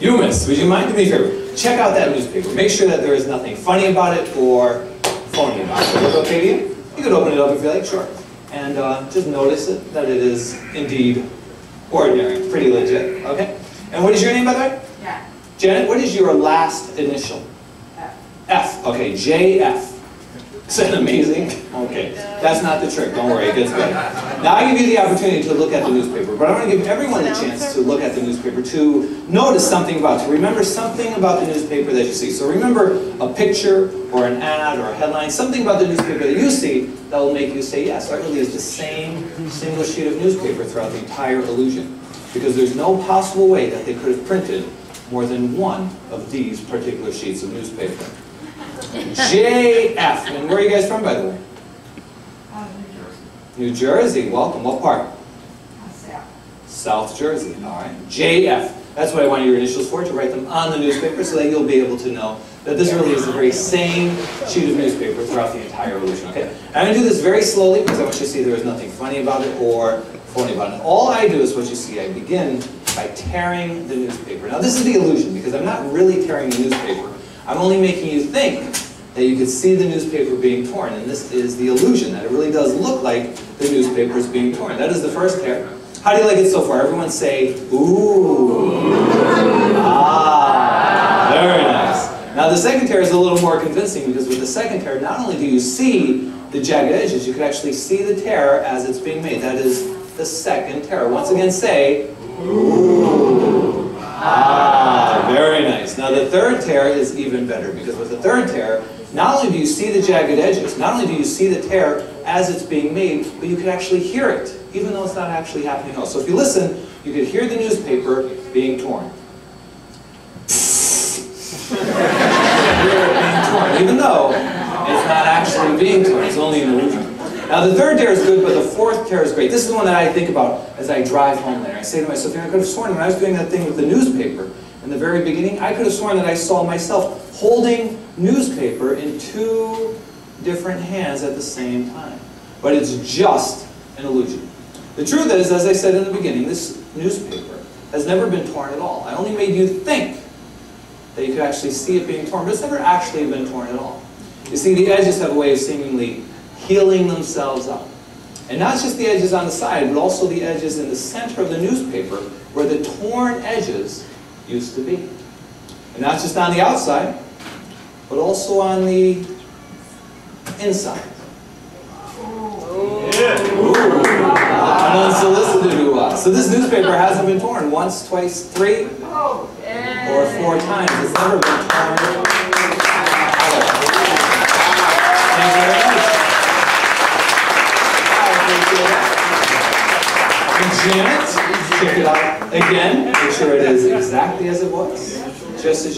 Eunice, would you mind doing me a favor? Check out that newspaper. Make sure that there is nothing funny about it or phony about it. Okay to you? You could open it up if you like, sure. And uh, just notice it, that it is indeed ordinary, pretty legit, okay? And what is your name, by the way? Yeah. Janet, what is your last initial? F. F, okay, JF. Is that amazing? Okay, that's not the trick, don't worry, it gets better. Now I give you the opportunity to look at the newspaper, but I want to give everyone the chance to look at the newspaper, to notice something about, to remember something about the newspaper that you see. So remember a picture, or an ad, or a headline, something about the newspaper that you see that will make you say, yes, that really is the same single sheet of newspaper throughout the entire illusion. Because there's no possible way that they could have printed more than one of these particular sheets of newspaper. JF. And where are you guys from, by the way? New Jersey. Welcome. What part? South. South Jersey. All right. JF. That's what I wanted your initials for, to write them on the newspaper so that you'll be able to know that this really is the very same sheet of newspaper throughout the entire illusion. Okay? I'm going to do this very slowly because I want you to see there is nothing funny about it or phony about it. All I do is what you see. I begin by tearing the newspaper. Now this is the illusion because I'm not really tearing the newspaper. I'm only making you think that you could see the newspaper being torn. And this is the illusion, that it really does look like the newspaper is being torn. That is the first tear. How do you like it so far? Everyone say, ooh. Ah, very nice. Now the second tear is a little more convincing because with the second tear, not only do you see the jagged edges, you can actually see the tear as it's being made. That is the second tear. Once again say, ooh. Ah, very nice. Now the third tear is even better because with the third tear, not only do you see the jagged edges, not only do you see the tear as it's being made, but you can actually hear it, even though it's not actually happening all. So if you listen, you could hear the newspaper being torn. being torn, even though it's not actually being torn, it's only an illusion. Now the third tear is good, but the fourth tear is great. This is the one that I think about as I drive home later. I say to myself, I could have sworn when I was doing that thing with the newspaper in the very beginning, I could have sworn that I saw myself holding newspaper in two different hands at the same time. But it's just an illusion. The truth is, as I said in the beginning, this newspaper has never been torn at all. I only made you think that you could actually see it being torn, but it's never actually been torn at all. You see, the edges have a way of seemingly healing themselves up. And not just the edges on the side, but also the edges in the center of the newspaper where the torn edges used to be. And not just on the outside, but also on the inside. Ooh, an unsolicited ooh -ah. So this newspaper hasn't been torn once, twice, three, or four times. It's never been torn. Thank you very much. And Janet, check it out again. Make sure it is exactly as it was, just as you.